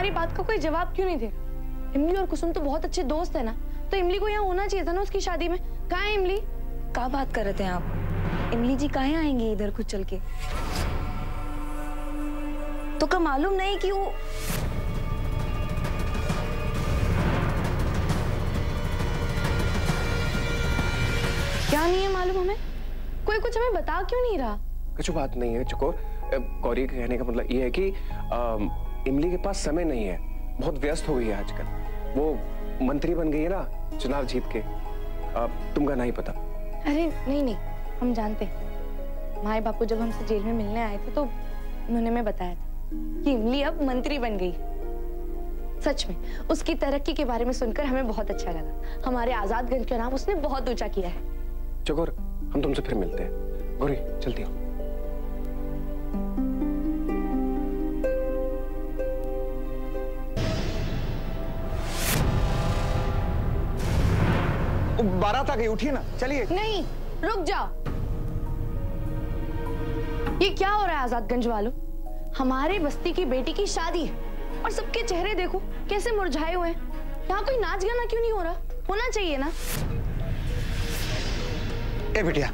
हमारी बात का कोई जवाब क्यों नहीं दे? इमली और कुसुम तो बहुत अच्छे दोस्त है ना? तो इमली को यहाँ होना चाहिए था ना उसकी शादी में? कहा है इमली? क्या बात कर रहे थे आप? इमली जी कहाँ आएँगे इधर खुद चल के? तो क्या मालूम नहीं कि वो क्या नहीं है मालूम हमें? कोई कुछ हमें बता क्यों नहीं रहा? कुछ बात नहीं है चुको। गौरी के कहने का मतलब ये है कि अम, इमली के पास समय नहीं है। बहुत व्यस्त हो गई है आजकल। वो मंत्री बन गई है ना चुनाव जीत के। अब तुमका नहीं पता। अरे नहीं नहीं हम जानते। माए बापू जब हमसे जेल में मिलने आए थे तो उन्होंने हमें बताया था कि इमली अब मंत्री बन गई। सच में उसकी तरक्की के बारे में सुनकर हमें बहुत अच्छा लगा। हमारे आजादगंज का नाम उसने बहुत ऊँचा किया है। चकोर हम तुमसे फिर मिलते हैं। गौरी चलती हो। बारात आ गई उठिए ना चलिए। नहीं रुक जाओ। ये क्या हो रहा है आजादगंज वालों? हमारे बस्ती की बेटी की शादी है और सबके चेहरे देखो कैसे मुरझाए हुए हैं। यहाँ कोई नाच गाना क्यों नहीं हो रहा? होना चाहिए ना। ए बिटिया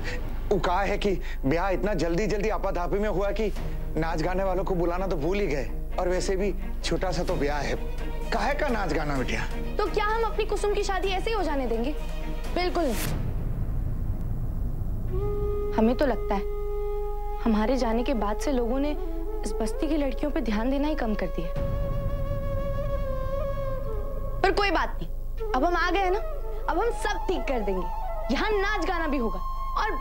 वो कहा है कि ब्याह इतना जल्दी जल्दी आपाधापी में हुआ कि नाच गाने वालों को बुलाना तो भूल ही गए। और वैसे भी छोटा सा तो ब्याह है। काहे का नाच गाना बिटिया? तो क्या हम अपनी कुसुम की शादी ऐसे ही हो जाने देंगे? बिल्कुल हमें तो लगता है, हमारे जाने के बाद से लोगों ने इस बस्ती की लड़कियों पर ध्यान देना ही कम कर दिया। पर कोई बात नहीं, अब हम आ गए ना, अब हम सब ठीक कर देंगे। यहाँ नाच गाना भी होगा। और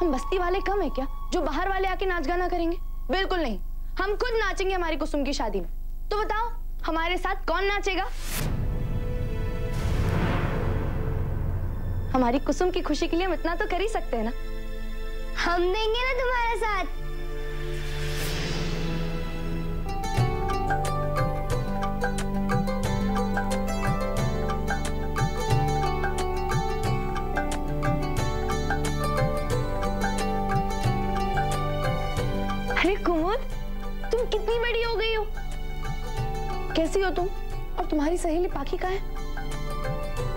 हम बस्ती वाले कम है क्या, जो बाहर वाले आके नाच गाना करेंगे? बिल्कुल नहीं, हम खुद नाचेंगे हमारी कुसुम की शादी में। तो बताओ, हमारे साथ कौन नाचेगा? हमारी कुसुम की खुशी के लिए हम इतना तो कर ही सकते हैं ना। हम देंगे ना तुम्हारे साथ। अरे कुमुद तुम कितनी बड़ी हो गई हो? कैसी हो तुम? और तुम्हारी सहेली पाखी कहाँ है?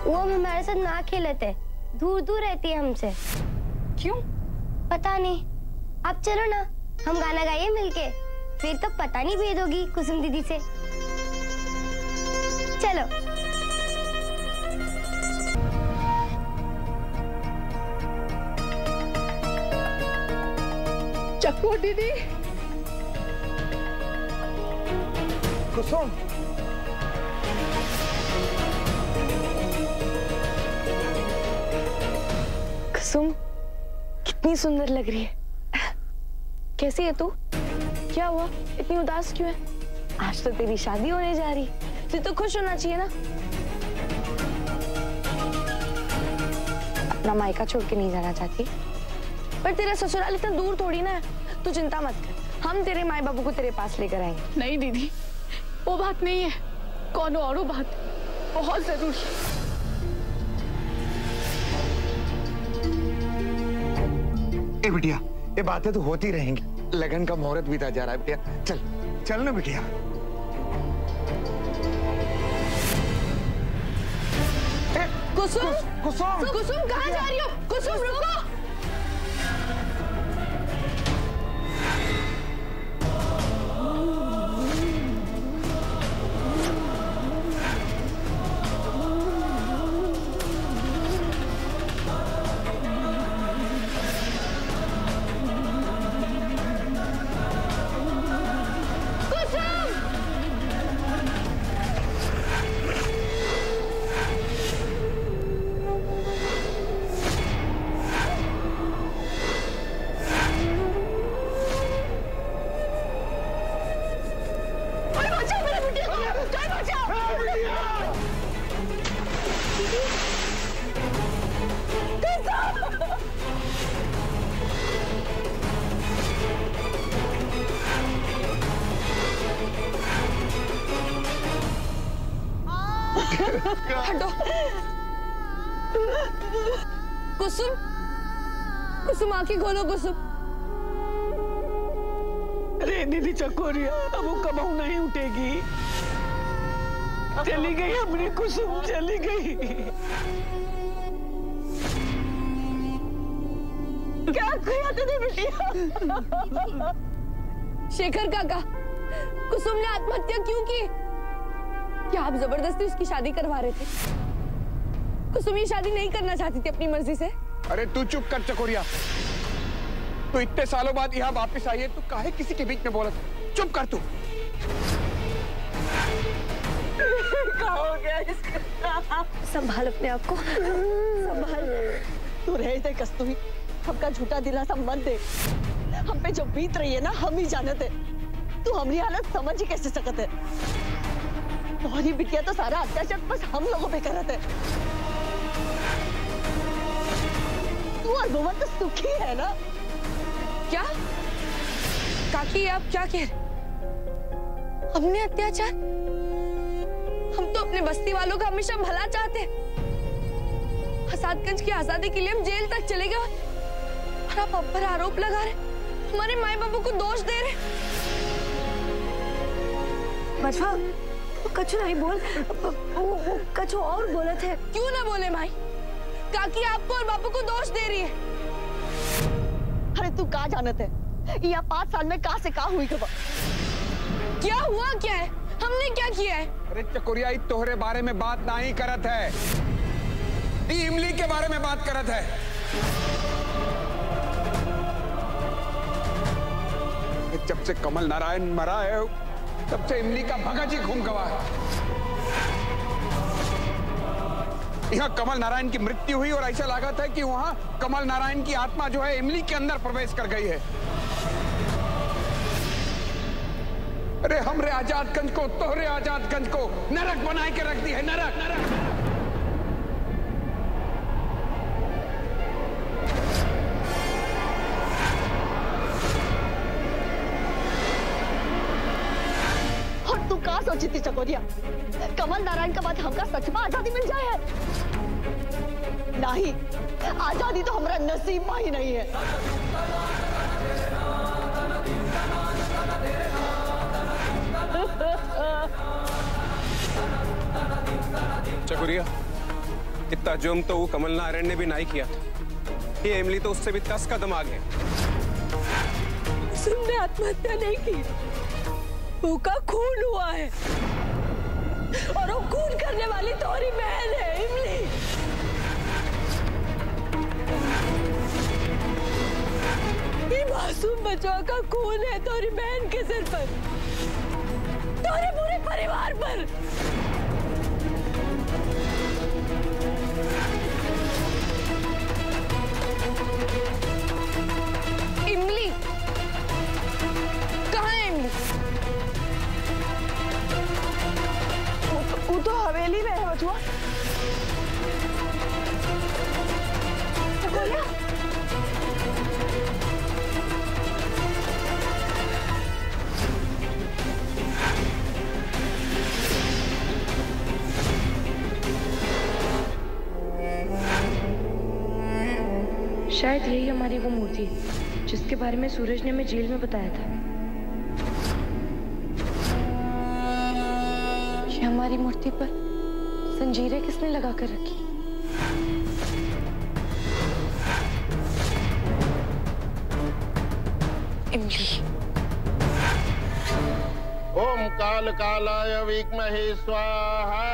वो अब हमारे साथ ना खेले थे दूर दूर रहती है हमसे। क्यों? पता नहीं। अब चलो ना हम गाना गाइए मिलके। फिर तो पता नहीं भेद होगी कुसुम दीदी से। चलो। चक्कू दीदी। कुसुम कुसुम कितनी सुंदर लग रही है। कैसी है तू? क्या हुआ? इतनी उदास क्यों है? आज तो तेरी शादी होने जा रही। तुझे तो खुश होना चाहिए ना। अपना मायका छोड़ के नहीं जाना चाहती। पर तेरा ससुराल इतना दूर थोड़ी ना है। तू चिंता मत कर। हम तेरे माए बाबू को तेरे पास लेकर आएँगे। नहीं दीदी, वो बात नहीं है। कौन और बात, बहुत ज़रूरी है। ए बिटिया ये बातें तो होती रहेंगी। लगन का मुहूर्त बीता जा रहा है बिटिया। चल चल ना बिटिया। कुसुम कुस- कुसुम। कुसुम कहाँ जा रही हो? कुसुम रुको। हटो। कुसुम कुसुम, आँखें खोलो कुसुम। अरे दीदी चकोरिया अब वो कबहू नहीं उठेगी। चली गई अपनी कुसुम, चली गई। क्या किया तूने बिटिया शेखर काका कुसुम ने आत्महत्या क्यों की? क्या आप ज़बरदस्ती उसकी शादी करवा रहे थे? कुसुम ये शादी नहीं करना चाहती थी अपनी मर्ज़ी से? अरे तू चुप कर चकोरिया। तू इतने सालों बाद यहाँ वापस आई है तू काहे किसी के बीच में बोला चुप कर तू। हो गया इसका? संभाल अपने आप को। संभाल। तू रह कस्तूरी। हमका झूठा दिलासा मत दे। हम पे जो बीत रही है ना, हम ही जानते तू हमारी हालत समझ ही कैसे सकते तुम्हारी बिटिया तो सारा अत्याचार बस हम लोगों पे करते तू और भुवन तो सुखी है ना? क्या? काकी, आप क्या कह रहे हमने अत्याचार? हम तो अपने बस्ती वालों का हमेशा भला चाहते हसादगंज की आज़ादी के लिए हम जेल तक चले गए आप अब पर आरोप लगा रहे हमारे माए बाबू को दोष दे रहे मजवा वो कछु नहीं बोल वो, वो कछु और बोले थे क्यों ना बोले भाई? काकी आपको और बापू को दोष दे रही है। अरे तू कहा जानते या पाँच साल में कहा से कहा हुई खबर? क्या हुआ क्या है? हमने क्या किया है? अरे चकोरिया तोहरे बारे में बात नहीं ही करत है। इमली के बारे में बात करत है। जब से कमल नारायण मरा है, तब से इमली का भगत ही घूम गवा है। यहाँ कमल नारायण की मृत्यु हुई और ऐसा लागत है कि वहाँ कमल नारायण की आत्मा जो है इमली के अंदर प्रवेश कर गई है। अरे, हमरे आजादगंज को, तोहरे आजादगंज को नरक बनाए के रख दी है, नरक नरक। चकोरिया कमल नारायण का बाद हमका सच में आज़ादी मिल जाए है। नहीं आज़ादी तो हमारा नसीब में ही नहीं है। चकुरिया इतना जुर्म तो वो कमल नारायण ने भी नहीं किया था। ये इमली तो उससे भी दस कदम आगे है। सुनने आत्महत्या नहीं की। उसका खून हुआ है। और वो खून करने वाली तोरी बहन है, इमली। ये मासूम बच्चों का खून है तोरी बहन के सिर पर। तोरे पूरे परिवार पर। इमली, कहाँ है इमली? हवेली में है बचुआ शायद यही हमारी वो मूर्ति जिसके बारे में सूरज ने हमें जेल में बताया था। ये हमारी मूर्ति पर संजीरें किसने लगा कर रखी? इमली। ओम काल कालाय विद्महे स्वाहा।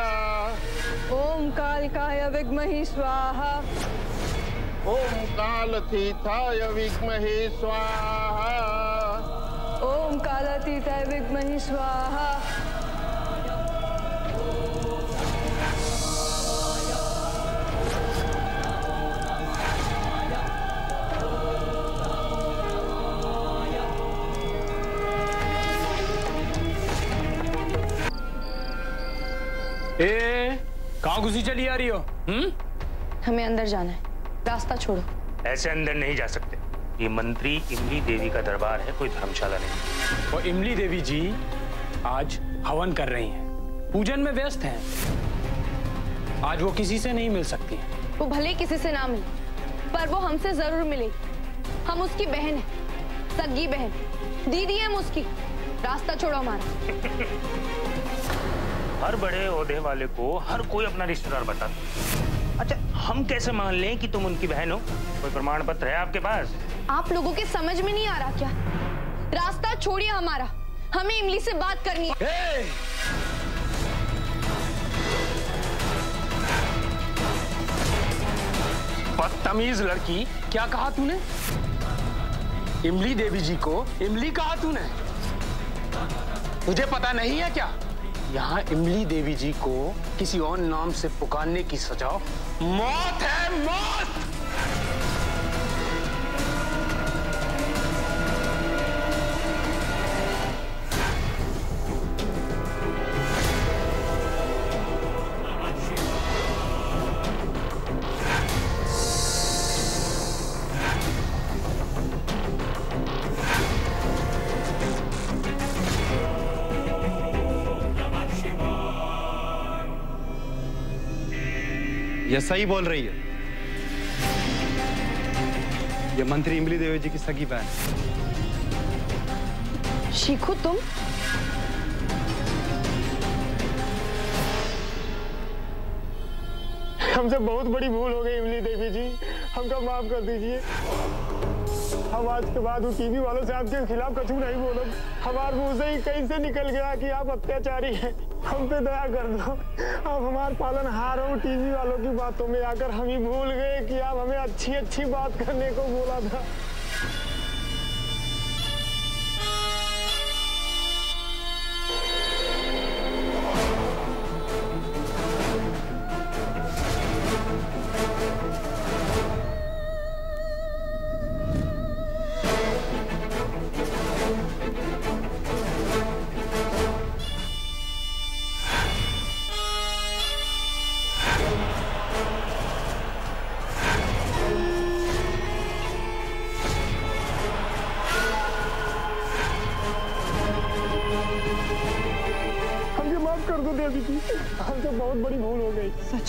ओम काल काय विद्महि स्वाहा। ओम काल थीथाय विद्महे स्वाहा। ओम कालातीताय विद्महि स्वाहा। ए कहाँ घुसी चली आ रही हो? हम्म? हमें अंदर जाना है। रास्ता छोड़ो। ऐसे अंदर नहीं जा सकते। ये मंत्री इमली देवी का दरबार है कोई धर्मशाला नहीं। और इमली देवी जी आज हवन कर रही हैं। पूजन में व्यस्त हैं। आज वो किसी से नहीं मिल सकती वो भले किसी से ना मिले पर वो हमसे ज़रूर मिलेगी। हम उसकी बहन है सगी बहन। दीदी है हम उसकी। रास्ता छोड़ो हमारा। हर बड़े ओहदे वाले को हर कोई अपना रिश्तेदार बताता अच्छा हम कैसे मान लें कि तुम उनकी बहन हो? कोई प्रमाण पत्र है आपके पास? आप लोगों के समझ में नहीं आ रहा क्या? रास्ता छोड़िए हमारा। हमें इमली से बात करनी है। बदतमीज लड़की क्या कहा तूने? इमली देवी जी को इमली कहा तूने? तुझे पता नहीं है क्या? यहाँ इमली देवी जी को किसी और नाम से पुकारने की सजा मौत है, मौत! ये सही बोल रही है। ये मंत्री इमली देवी जी की सगी बहन। शीखू तुम। हमसे बहुत बड़ी भूल हो गई इमली देवी जी। हमको माफ़ कर दीजिए। हम आज के बाद टीवी वालों से आपके खिलाफ कछू नहीं बोलो हमारे मुँह से ही कहीं से निकल गया कि आप अत्याचारी हैं। हम पे दया कर दो। अब हमारे पालन हार हो टीवी वालों की बातों में आकर हम ही भूल गए कि आप हमें अच्छी अच्छी बात करने को बोला था।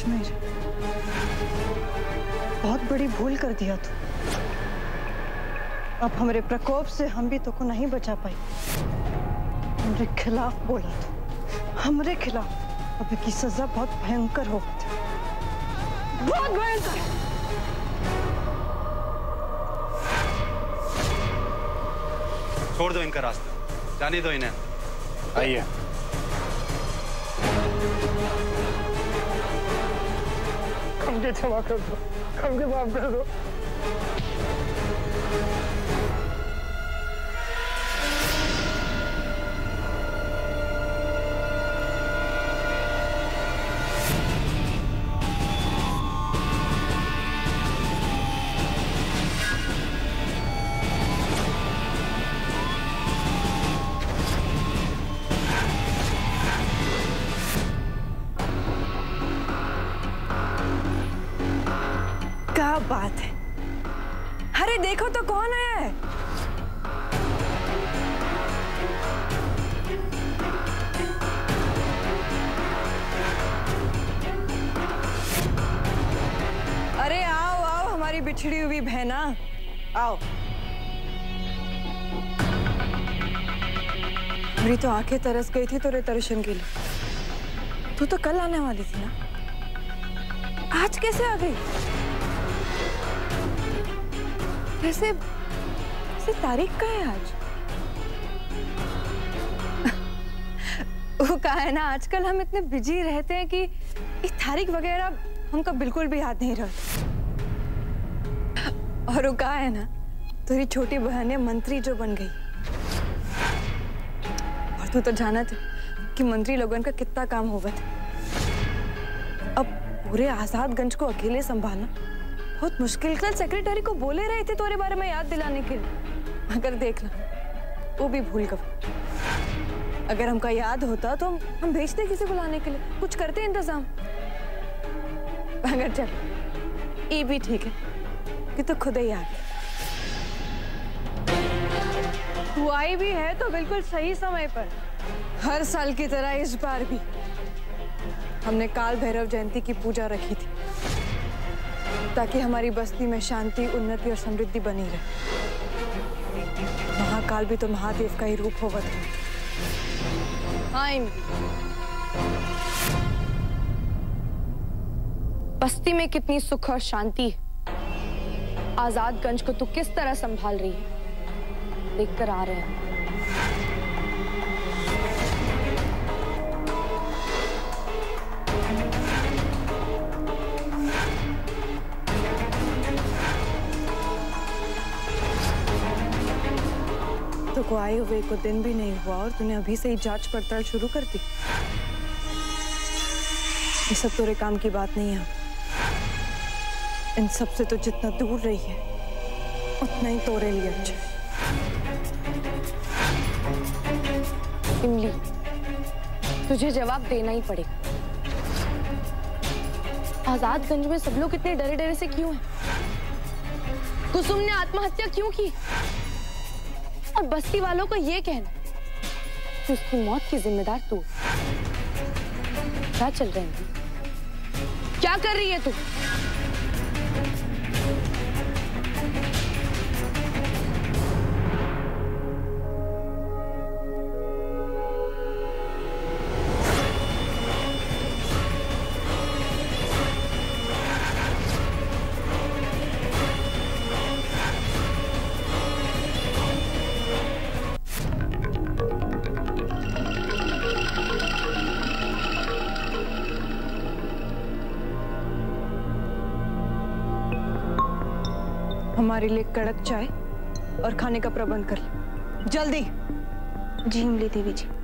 में बहुत बड़ी भूल कर दिया तू। अब हमारे प्रकोप से हम भी तो को नहीं बचा पाई हमारे खिलाफ बोला तू। हमारे खिलाफ। अब की सजा बहुत भयंकर हो गई बहुत भयंकर। छोड़ दो इनका रास्ता। जाने दो इन्हें। आइए। हमके क्षमा कर दो। कम के माफ़ कर दो। बिछड़ी हुई बहना। आओ। मेरी तो आँखें तरस गई थी तेरे दर्शन के लिए। तू तो कल आने वाली थी ना? आज कैसे आ गई? वैसे वैसे तारीख का है आज? वो कहा है ना, आजकल हम इतने बिज़ी रहते हैं कि ये तारीख वगैरह हमको बिल्कुल भी याद नहीं रहती। और वो कहा है ना, तेरी छोटी बहन है, मंत्री जो बन गई। और तू तो जाना था कि मंत्री लोगों का कितना काम होगा। था अब पूरे आजादगंज को अकेले संभालना बहुत मुश्किल। कल सेक्रेटरी को बोले रहे थे तुम्हारे बारे में याद दिलाने के लिए। अगर देखना वो भी भूल गए अगर हमका याद होता तो हम हम भेजते किसे बुलाने के लिए। कुछ करते इंतज़ाम। अगर चल, ये भी ठीक है। कि तो खुद ही आ तू आई भी है तो बिल्कुल सही समय पर। हर साल की तरह इस बार भी। हमने काल भैरव जयंती की पूजा रखी थी। ताकि हमारी बस्ती में शांति, उन्नति और समृद्धि बनी रहे। महाकाल भी तो महादेव का ही रूप होगा था बस्ती में कितनी सुख और शांति है। आजादगंज को तू किस तरह संभाल रही है? देखकर आ रहे हैं। तो को आए हुए को दिन भी नहीं हुआ और तूने अभी से ही जाँच पड़ताल शुरू कर दी। ये सब तोरे काम की बात नहीं है। इन सबसे तो जितना दूर रही है, उतना ही तोरे लिए अच्छा। है। इमली, तुझे जवाब देना ही पड़ेगा। आजादगंज में सब लोग इतने डरे डरे से क्यों हैं? कुसुम ने आत्महत्या क्यों की? और बस्ती वालों का ये कहना कि उसकी मौत की जिम्मेदार तू क्या चल रहा है? क्या कर रही है तू? हमारे लिए कड़क चाय और खाने का प्रबंध कर ले। जल्दी। जी इमली देवी जी।